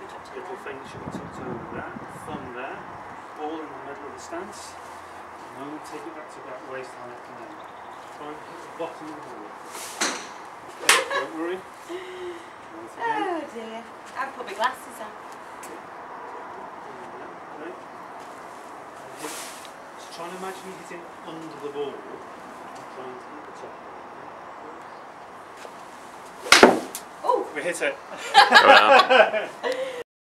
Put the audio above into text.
little thing should be tucked in there. over there. Thumb there. All in the middle of the stance. And then will take it back to about waist height and then try and hit the bottom of the ball. Don't worry. Oh dear. I've put my glasses on. Okay. Just try and imagine you hitting under the ball. And trying to hit the top. Oh! We hit it. Wow.